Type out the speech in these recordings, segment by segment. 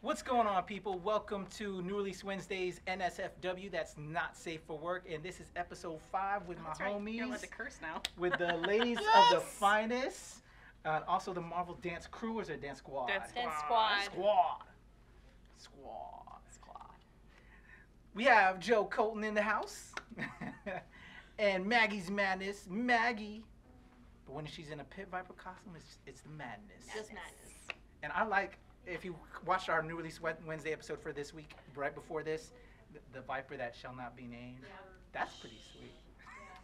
What's going on, people? Welcome to New Release Wednesdays NSFW. That's not safe for work, and this is episode five with my That's right. You're allowed homies, to curse now. with the ladies of the finest, uh, also the Marvel Dance Crew, or is it Dance Squad? Dance Then Squad. squad. Squad. Squad. Squad. We have Joe Colton in the house, and Maggie's madness, Maggie. But when she's in a Pit Viper costume, it's, it's the madness. Just madness. And I like if you watched our new release Wednesday episode for this week, right before this, the, the Viper that shall not be named. That's pretty sweet.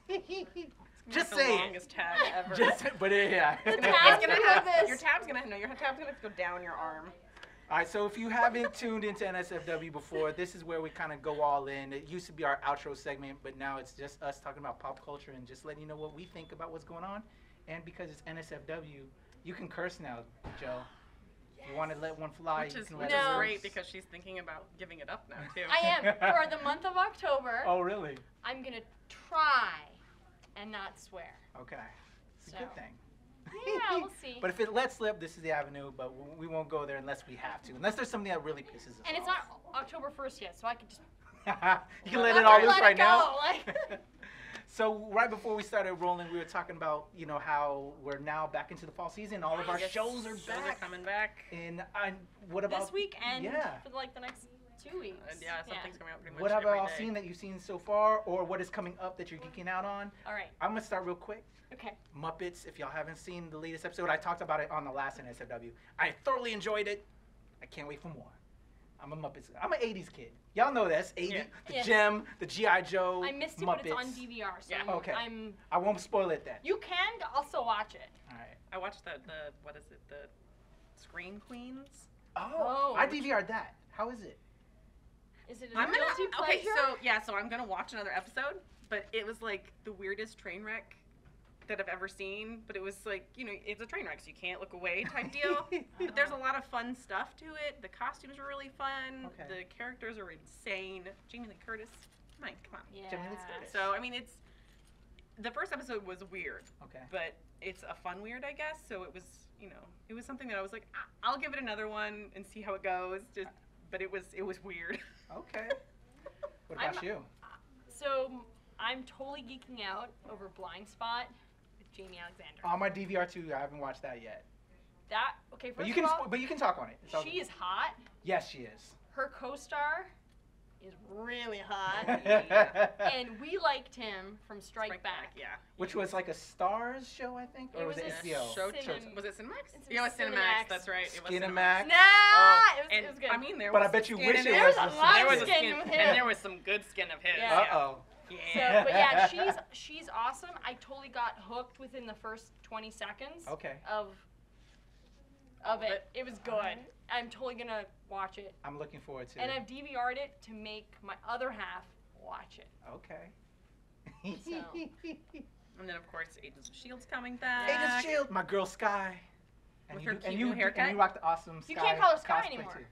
Just the say it. longest tag ever. Just, but it, yeah. The tab's gonna gonna have have this. Your tab's gonna no. Your tab's gonna have to go down your arm. All right, so if you haven't tuned into NSFW before, this is where we kind of go all in. It used to be our outro segment, but now it's just us talking about pop culture and just letting you know what we think about what's going on. And because it's NSFW, you can curse now, Joe. If you want to let one fly, Which you is can which let is it No. great because she's thinking about giving it up now too. I am. For the month of October, Oh, really? I'm gonna try and not swear. Okay. It's a good thing. Yeah, we'll see. But if it lets slip, this is the avenue. But we won't go there unless we have to. Unless there's something that really pisses us and it's off. not October 1st yet, so I could just. you can let Let it all loose let it right now. like- so right before we started rolling, we were talking about you know how we're now back into the fall season. All of our Yes, shows are Shows back. are coming back. and I, what about this week and Yeah. for like the next two weeks. And yeah, something's coming out pretty much What have every y'all day. seen that you've seen so far, or what is coming up that you're geeking out on? All right. I'm gonna start real quick. Okay. Muppets. If y'all haven't seen the latest episode, I talked about it on the last NSFW. I thoroughly enjoyed it. I can't wait for more. I'm a Muppets. I'm an '80s kid. Y'all know this. '80s, Yeah. the Yeah. Jem, the GI Joe. I missed it, Muppets. but it's on DVR, so Yeah. I'm, Okay. I'm. I won't spoil it then. You can also watch it. All right. I watched the the what is it the Scream Queens. Oh, Oh, I DVR'd that. How is it? Is it a I'm gonna guilty pleasure? okay. So yeah, so I'm gonna watch another episode, but it was like the weirdest train wreck that I've ever seen. But it was like you know it's a train wreck, so you can't look away type deal. But there's a lot of fun stuff to it. The costumes are really fun. Okay. The characters are insane. Jamie Lee Curtis, come on, come on. yeah. Jamie Lee Curtis. So I mean, it's the first episode was weird, Okay. but it's a fun weird, I guess. So it was, you know, it was something that I was like, "Ah, I'll give it another one and see how it goes. Just, but it was it was weird. Okay. What about I'm- you? So I'm totally geeking out over Blind Spot with Jaimie Alexander. On my DVR too. I haven't watched that yet. that okay? First But you of can. all, but you can talk on it. It's she is hot. Yes, she is. Her co-star is really hot, and we liked him from Strike, Back. yeah. Which was like a Stars show, I think, or It was, was it HBO? show. Cinem- was it Cinemax? It's Yeah, it was Cinemax. Cinemax. That's right. It was Skinamax. Nah, Oh, it, was, and it was good. I mean, there But I was bet you wish in it There was. was a lot There of was a skin skin, with him. and there was some good skin of his. Yeah. Uh oh. So, but yeah, she's she's awesome. I totally got hooked within the first 20 seconds Okay. of of Love it. It was good. Alright. I'm totally gonna watch it, I'm looking forward to and it. And I've DVR'd it to make my other half watch it. Okay. So. And then of course Agents of Shield's coming back. Agents of Shield, my girl Skye. And With you, her and cute you, new haircut? And you rock the awesome Skye You can't call her Skye anymore. too.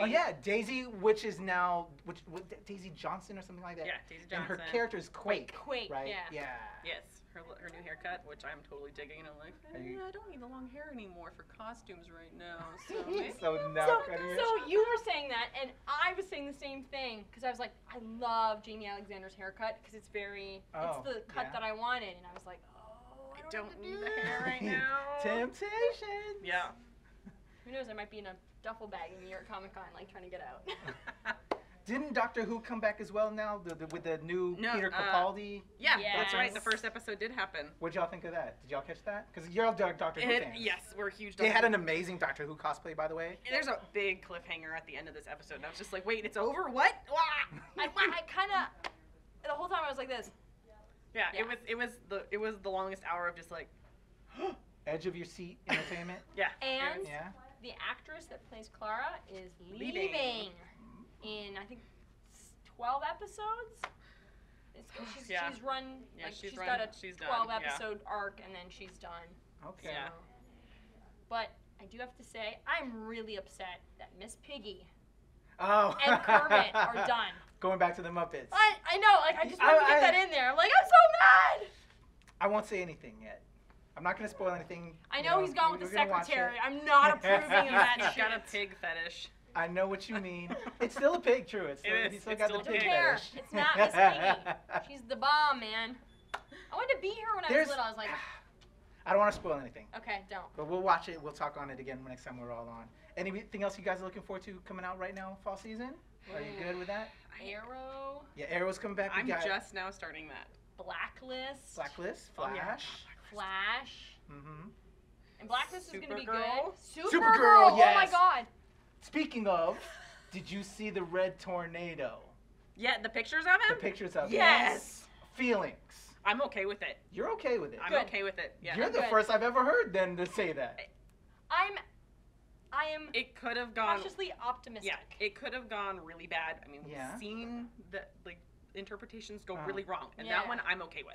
Oh yeah, Daisy, which is now which, what, Daisy Johnson or something like that. Yeah, Daisy Johnson. And her character is Quake. Quake, right? yeah. Yeah. Yes, her her new haircut, which I'm totally digging. And I'm like, Are you- eh, I don't need the long hair anymore for costumes right now. So so now So, cutting it. so you were saying that, and I was saying the same thing because I was like, I love Jaimie Alexander's haircut because it's very, Oh, it's the cut yeah. that I wanted, and I was like, oh, I I don't, don't need do the hair right now. Temptation. Yeah. Who knows? I might be in a duffel bag in New York Comic Con, like trying to get out. Didn't Doctor Who come back as well now the, the, with the new No, Peter uh, Capaldi? Yeah, that's right. The first episode did happen. What'd y'all think of that? Did y'all catch that? Because you're all Doc- Doctor Who It, fans. yes, we're huge. Doctor They had an amazing Doctor Who cosplay, by the way. There's a big cliffhanger at the end of this episode, and I was just like, "Wait, it's over? What?" I, I kind of, the whole time I was like this. Yeah, Yeah. it was. It was the. It was the longest hour of just like, Edge of your seat entertainment. yeah. And yeah. The actress that plays Clara is Leaving. leaving, in I think 12 episodes. It's, she's, Yeah. she's run Yeah, like she's she's run- got a she's done, 12 yeah. episode arc and then she's done. Okay. So. But I do have to say I'm really upset that Miss Piggy Oh. and Kermit are done. Going back to the Muppets. I, I know, like I just wanted to I- get I- that in there. I'm like, I'm so mad. I won't say anything yet. I'm not gonna spoil anything. I you know he's gone with the gonna secretary. I'm not approving of that He's shit. got a pig fetish. I know what you mean. It's still a pig, true. It's It still, is. he still It's got still the a pig pig. Don't care. fetish. It's not Miss Piggy. She's the bomb, man. I wanted to be here when I was little. I was like, I don't want to spoil anything, okay, don't. but we'll watch it. We'll talk on it again next time we're all on. Anything else you guys are looking forward to coming out right now, fall season? Are you good with that? Arrow, Yeah, Arrow's coming back. We I'm got just now starting that. Blacklist, Blacklist, Oh, yeah. Flash. Flash, Mm-hmm. and Blacklist is gonna be good. Supergirl. Supergirl. Supergirl, Oh my god. Speaking of, did you see the red tornado? Yeah, the pictures of him. The pictures of it. Yes. Feelings. I'm okay with it. You're okay with it. I'm Good. okay with it. Yeah. You're the Good. first I've ever heard then to say that. I'm, I am It could have gone. cautiously optimistic. Yeah, it could have gone really bad. I mean, we've Yeah. seen the like interpretations go Uh-huh. really wrong, and Yeah. that one I'm okay with.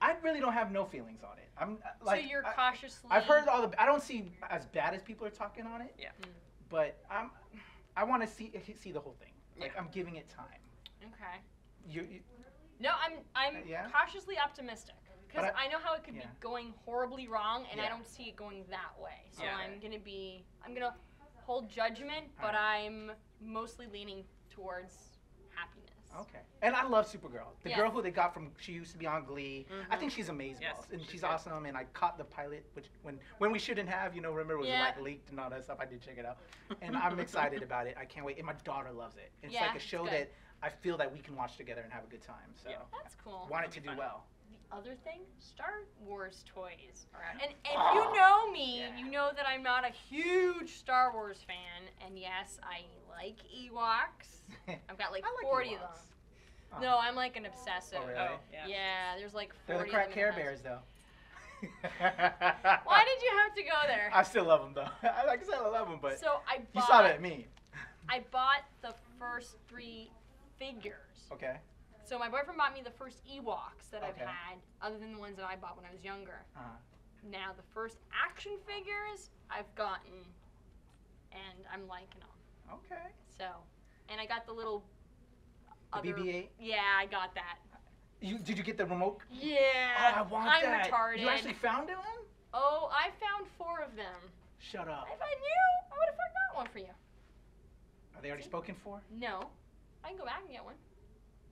I really don't have no feelings on it. I'm uh, like so you're I, cautiously. I've heard all the. I don't see as bad as people are talking on it. Yeah. Mm. But I'm. I want to see see the whole thing. Like Yeah. I'm giving it time. Okay. You, you No, I'm I'm Uh, yeah? cautiously optimistic because But I, know how it could yeah. be going horribly wrong, and I don't see it going that way. So Yeah. I'm gonna be I'm gonna hold judgment, but I'm mostly leaning towards happiness. okay. And I love Supergirl. The Yeah. girl who they got from she used to be on Glee. I Mhm. think she's amazing. Yes, and she's she's, awesome. And I caught the pilot, which when when we shouldn't have, you know, remember it was Yeah. like leaked and all that stuff. I did check it out, and I'm excited about it. I can't wait. And my daughter loves it. It's Yeah, like a show that I feel that we can watch together and have a good time. So Yeah. That's cool. want it to do fun. well. The other thing, Star Wars toys are out. And if Oh, you know me, yeah. you know that I'm not a huge Star Wars fan. And yes, I like Ewoks. I've got like like 40 of them. Oh. No, I'm like an obsessive. Oh, really? Oh, yeah. Yeah, there's like 40 They're the of crack them Care in house. Bears, though. Why did you have to go there? I still love them, though. like I said, I love them, but so I bought, you saw that me. I bought the first three figures. Okay. So my boyfriend bought me the first Ewoks that I've had, other than the ones that I bought when I was younger. Uh-huh. Now the first action figures I've gotten, and I'm liking them. Okay. So, and I got the little. The other- BB-8. Yeah, I got that. You did you get the remote? Yeah. oh, I want I'm that. retarded. You actually found it one? Oh, I found four of them. Shut up. If I knew, I would have got one for you. Are they already spoken for? No, I can go back and get one.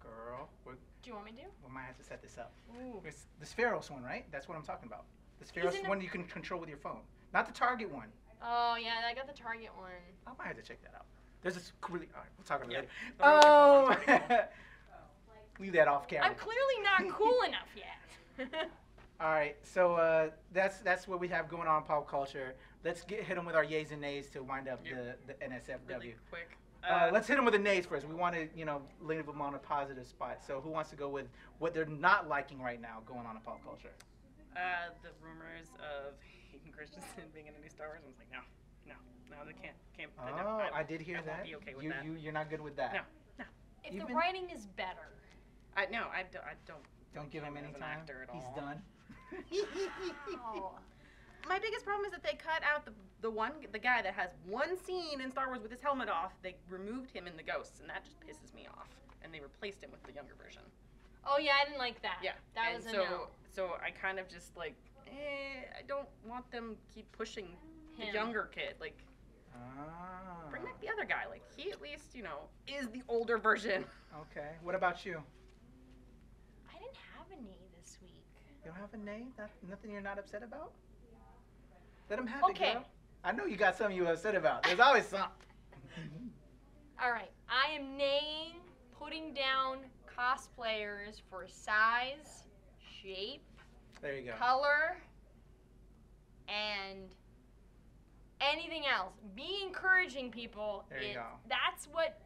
Girl, Do you want me to? we might have to set this up. Ooh. It's the Spheros one, right? That's what I'm talking about. The Spheros one you can control with your phone, not the Target one. Oh yeah, I got the Target one. I might have to check that out. There's this really. All right, we'll talk about Yeah. it later. your phone on Oh. Leave that off camera. I'm clearly not cool enough yet. All right, so uh, that's that's what we have going on in pop culture. Let's get hit them with our yays and nays to wind up Yep. the, the NSFW. Really quick. Uh, let's hit them with the nays first. We want to, you know, leave them on a positive spot. So who wants to go with what they're not liking right now going on in pop culture? Uh, the rumors of Hayden Christensen being in a new Star Wars. I was like, no, no, no, they can't, can't. Oh, no, I did hear I won't that. be okay with you, that. you, you're not good with that. No. no. if You've the been- writing is better. I no, I don't. I don't. Don't give him any time. actor at He's all. done. Oh. My biggest problem is that they cut out the the one the guy that has one scene in Star Wars with his helmet off. They removed him in the Ghosts, and that just pisses me off. And they replaced him with the younger version. Oh yeah, I didn't like that. Yeah, That and was a so no. so I kind of just like, eh, I don't want them keep pushing the Him. younger kid. Like, Ah. bring back the other guy. Like, he at least you know is the older version. Okay. What about you? I didn't have a knee this week. You don't have a name? Not, nothing you're not upset about? Let him have Okay. it, girl. I know you got something you're upset about. There's always something. All right, I am naying putting down cosplayers for size, shape, there you go. color, and anything else. Be encouraging people. There you It- go. That's what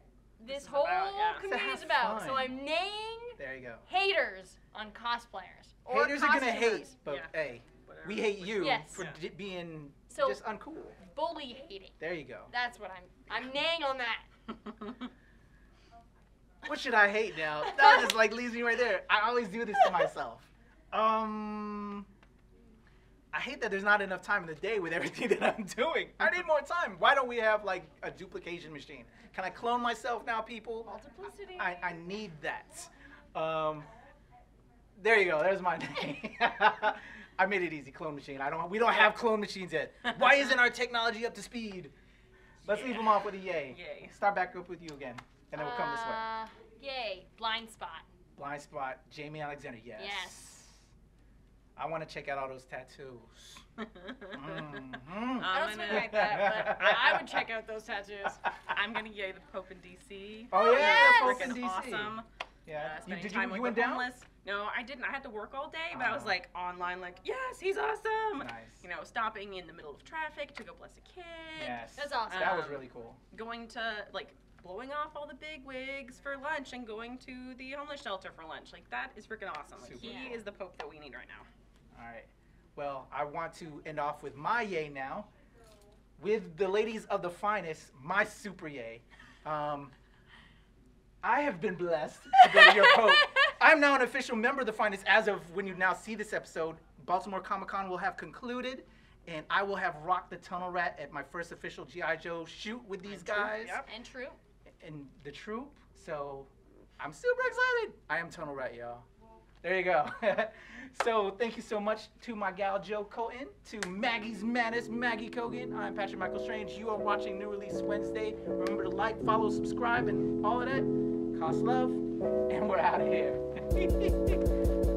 this is whole about, yeah. community To is have about. So. I'm naying There you go. haters on cosplayers. Or Haters are gonna hate, but Yeah. hey, Whatever. we hate you Yes. for Yeah. d- being So- just uncool. Bully hating. There you go. That's what I'm. I'm naying on that. What should I hate now? That just like leaves me right there. I always do this to myself. Um, I hate that there's not enough time in the day with everything that I'm doing. I need more time. Why don't we have like a duplication machine? Can I clone myself now, people? Multiplicity. I, I need that. Um, there you go. There's my name. I made it easy. Clone machine. I don't. We don't have clone machines yet. Why isn't our technology up to speed? Let's leave them off with a yay. Yay. Start back up with you again, and then we'll come this way. Uh, Yay, blind spot. Blind spot, Jaimie Alexander. Yes. Yes. I want to check out all those tattoos. Mhm. I don't I'm swing gonna- like that, but I would check out those tattoos. I'm gonna yay the Pope in DC. Oh yeah, yes! the Pope in DC. awesome. Yeah. Uh, you, did you, you went the down? homeless. No, I didn't. I had to work all day, but I was Oh. like online, like, yes, he's awesome. Nice. You know, stopping in the middle of traffic to go bless a kid. Yes. That's awesome. That was Um, really cool. Going to like blowing off all the big wigs for lunch and going to the homeless shelter for lunch. Like that is freaking awesome. Like, Super he cool. is the pope that we need right now. All right. Well, I want to end off with my yay now, with the ladies of the finest, my super yay. Um, I have been blessed to go to your Pope. I'm now an official member of the finest as of when you now see this episode. Baltimore Comic Con will have concluded, and I will have rocked the tunnel rat at my first official G.I. Joe shoot with these And troop, guys yep. And true. and the troop. So I'm super excited. I am Tunnel Rat, y'all. There you go. so thank you so much to my gal Joe Colton, to Maggie's Madness, Maggie Cogan. I'm Patrick Michael Strange. You are watching New Release Wednesday. Remember to like, follow, subscribe, and all of that. Coslove, and we're out of here.